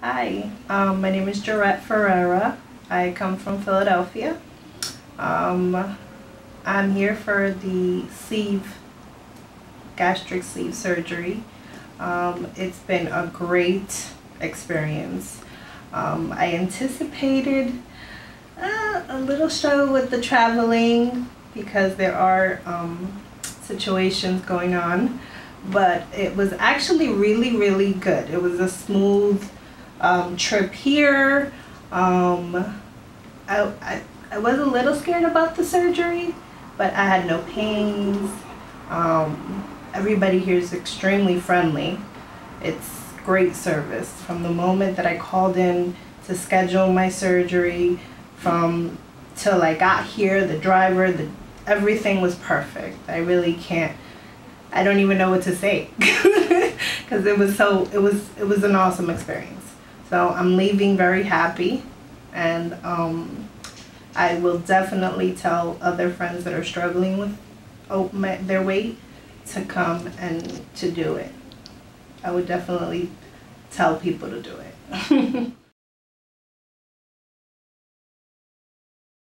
Hi, um, my name is Jarette Ferreira. I come from Philadelphia. Um, I'm here for the sleeve, gastric sleeve surgery. Um, it's been a great experience. Um, I anticipated uh, a little struggle with the traveling because there are um, situations going on, but it was actually really, really good. It was a smooth um, trip here. Um, I, I, I was a little scared about the surgery, but I had no pains. Um, everybody here is extremely friendly. It's great service. From the moment that I called in to schedule my surgery, from till I got here, the driver, the everything was perfect. I really can't. I don't even know what to say because it was so. It was it was an awesome experience. So I'm leaving very happy, and um, I will definitely tell other friends that are struggling with their weight to come and to do it. I would definitely tell people to do it.